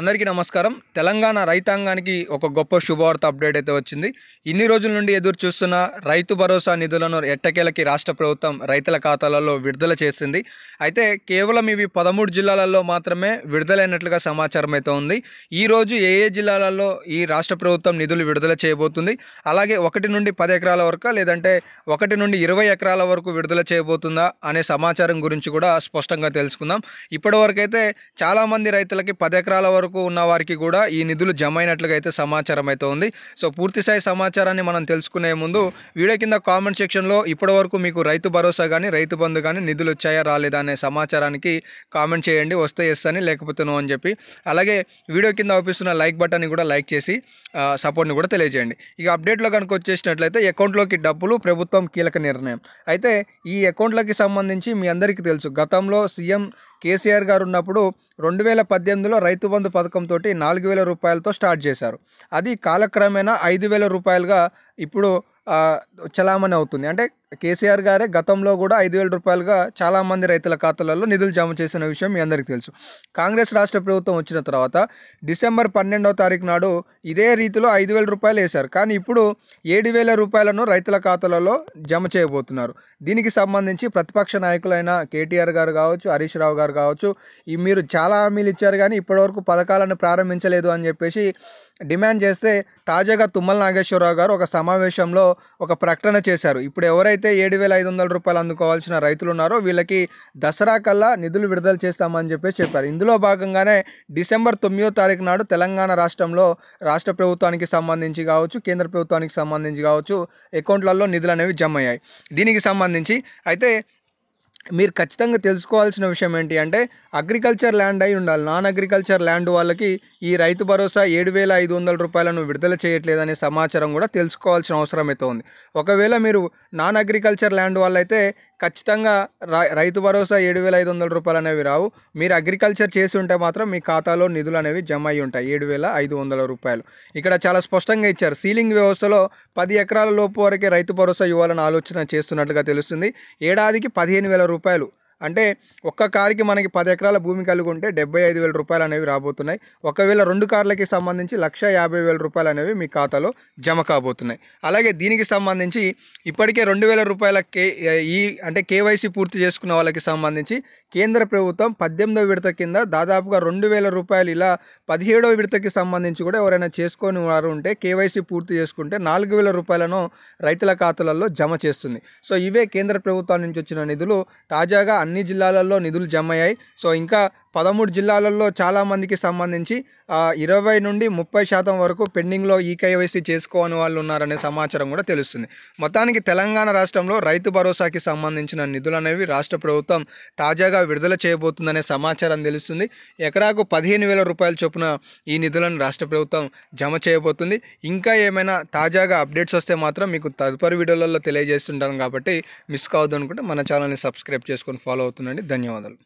అందరికీ నమస్కారం. తెలంగాణ రైతాంగానికి ఒక గొప్ప శుభవార్త అప్డేట్ అయితే వచ్చింది. ఇన్ని రోజుల నుండి ఎదురు చూస్తున్న రైతు భరోసా నిధులను ఎట్టకేలకి రాష్ట్ర ప్రభుత్వం రైతుల ఖాతాలలో విడుదల చేసింది. అయితే కేవలం ఇవి పదమూడు జిల్లాలలో మాత్రమే విడుదలైనట్లుగా సమాచారం అయితే ఉంది. ఈ రోజు ఏ ఏ జిల్లాలలో ఈ రాష్ట్ర ప్రభుత్వం నిధులు విడుదల చేయబోతుంది? అలాగే ఒకటి నుండి పది ఎకరాల వరకు లేదంటే ఒకటి నుండి ఇరవై ఎకరాల వరకు విడుదల చేయబోతుందా అనే సమాచారం గురించి కూడా స్పష్టంగా తెలుసుకుందాం. ఇప్పటివరకైతే చాలామంది రైతులకి పది ఎకరాల వరకు ఉన్న వారికి కూడా ఈ నిధులు జమ అయినట్లుగా అయితే సమాచారం అయితే ఉంది సో పూర్తి స్థాయి సమాచారాన్ని మనం తెలుసుకునే ముందు వీడియో కింద కామెంట్ సెక్షన్లో ఇప్పటివరకు మీకు రైతు భరోసా కానీ రైతు బంధు కానీ నిధులు వచ్చాయా రాలేదా అనే సమాచారానికి కామెంట్ చేయండి. వస్తే ఎస్ అని లేకపోతే నో అని చెప్పి. అలాగే వీడియో కింద అవుపిస్తున్న లైక్ బటన్ని కూడా లైక్ చేసి సపోర్ట్ని కూడా తెలియజేయండి. ఇక అప్డేట్లో కనుక వచ్చేసినట్లయితే అకౌంట్లోకి డబ్బులు ప్రభుత్వం కీలక నిర్ణయం. అయితే ఈ అకౌంట్లకి సంబంధించి మీ అందరికీ తెలుసు. గతంలో సీఎం కేసీఆర్ గారు ఉన్నప్పుడు రెండు వేల పద్దెనిమిదిలో రైతు బంధు పథకంతో నాలుగు వేల రూపాయలతో స్టార్ట్ చేశారు. అది కాలక్రమేణా ఐదు వేల రూపాయలుగా ఇప్పుడు చలామణి అవుతుంది. అంటే కేసీఆర్ గారే గతంలో కూడా ఐదు వేల రూపాయలుగా చాలామంది రైతుల ఖాతాలలో నిధులు జమ చేసిన విషయం మీ అందరికీ తెలుసు. కాంగ్రెస్ రాష్ట్ర ప్రభుత్వం వచ్చిన తర్వాత డిసెంబర్ పన్నెండవ తారీఖు నాడు ఇదే రీతిలో ఐదు వేల రూపాయలు వేశారు. కానీ ఇప్పుడు ఏడు వేల రూపాయలను రైతుల ఖాతాలలో జమ చేయబోతున్నారు. దీనికి సంబంధించి ప్రతిపక్ష నాయకులైన కేటీఆర్ గారు కావచ్చు హరీష్ రావు గారు కావచ్చు ఈ మీరు చాలా హామీలు ఇచ్చారు కానీ ఇప్పటివరకు పథకాలను ప్రారంభించలేదు అని చెప్పేసి డిమాండ్ చేస్తే తాజాగా తుమ్మల నాగేశ్వరరావు గారు ఒక సమావేశంలో ఒక ప్రకటన చేశారు. ఇప్పుడు ఎవరైతే ఏడు వేల ఐదు వందల రూపాయలు అందుకోవాల్సిన రైతులు ఉన్నారో వీళ్ళకి దసరా కల్లా నిధులు విడుదల చేస్తామని చెప్పేసి చెప్పారు. ఇందులో భాగంగానే డిసెంబర్ తొమ్మిదో తారీఖు నాడు తెలంగాణ రాష్ట్రంలో రాష్ట్ర ప్రభుత్వానికి సంబంధించి కావచ్చు కేంద్ర ప్రభుత్వానికి సంబంధించి కావచ్చు అకౌంట్లలో నిధులు అనేవి జమ అయ్యాయి దీనికి సంబంధించి అయితే మీరు ఖచ్చితంగా తెలుసుకోవాల్సిన విషయం ఏంటి అంటే అగ్రికల్చర్ ల్యాండ్ అయి ఉండాలి. నాన్ అగ్రికల్చర్ ల్యాండ్ వాళ్ళకి ఈ రైతు భరోసా ఏడు వేల ఐదు వందల రూపాయలను విడుదల చేయట్లేదనే సమాచారం కూడా తెలుసుకోవాల్సిన అవసరం అయితే ఉంది. ఒకవేళ మీరు నాన్ అగ్రికల్చర్ ల్యాండ్ వాళ్ళైతే ఖచ్చితంగా రై రైతు భరోసా ఏడు వేల ఐదు వందల రూపాయలు అనేవి రావు. మీరు అగ్రికల్చర్ చేసి ఉంటే మాత్రం మీ ఖాతాలో నిధులు అనేవి జమ అయి ఉంటాయి ఏడు వేల ఐదు వందల రూపాయలు. ఇక్కడ చాలా స్పష్టంగా ఇచ్చారు. సీలింగ్ వ్యవస్థలో పది ఎకరాల లోపు వరకే రైతు భరోసా ఇవ్వాలని ఆలోచన చేస్తున్నట్లుగా తెలుస్తుంది. ఏడాదికి పదిహేను వేల రూపాయలు. అంటే ఒక్క కారుకి మనకి పది ఎకరాల భూమి కలిగి ఉంటే డెబ్బై ఐదు వేల రూపాయలు అనేవి రాబోతున్నాయి. ఒకవేళ రెండు కార్లకి సంబంధించి లక్ష యాభై వేల రూపాయలు అనేవి మీ ఖాతాలో జమ కాబోతున్నాయి. అలాగే దీనికి సంబంధించి ఇప్పటికే రెండు వేల రూపాయల కే ఈ అంటే కేవైసీ పూర్తి చేసుకున్న వాళ్ళకి సంబంధించి కేంద్ర ప్రభుత్వం పద్దెనిమిదవ విడత కింద దాదాపుగా రెండు వేల రూపాయలు ఇలా పదిహేడవ విడతకి సంబంధించి కూడా ఎవరైనా చేసుకొని వారు ఉంటే కేవైసీ పూర్తి చేసుకుంటే నాలుగు వేల రూపాయలను రైతుల ఖాతాలలో జమ చేస్తుంది. సో ఇవే కేంద్ర ప్రభుత్వం నుంచి వచ్చిన నిధులు. తాజాగా అన్ని జిల్లాలలో నిధులు జమ అయ్యాయి సో ఇంకా పదమూడు జిల్లాలలో చాలామందికి సంబంధించి ఇరవై నుండి ముప్పై శాతం వరకు పెండింగ్లో ఈ కేవైసీ చేసుకోని వాళ్ళు ఉన్నారనే సమాచారం కూడా తెలుస్తుంది. మొత్తానికి తెలంగాణ రాష్ట్రంలో రైతు భరోసాకి సంబంధించిన నిధులు అనేవి రాష్ట్ర ప్రభుత్వం తాజాగా విడుదల చేయబోతుందనే సమాచారం తెలుస్తుంది. ఎకరాకు పదిహేను వేల రూపాయల చొప్పున ఈ నిధులను రాష్ట్ర ప్రభుత్వం జమ చేయబోతుంది. ఇంకా ఏమైనా తాజాగా అప్డేట్స్ వస్తే మాత్రం మీకు తదుపరి వీడియోలలో తెలియజేస్తుంటాను కాబట్టి మిస్ కావద్దు అనుకుంటే మన ఛానల్ని సబ్స్క్రైబ్ చేసుకొని ఫాలో అవుతుండండి. ధన్యవాదాలు.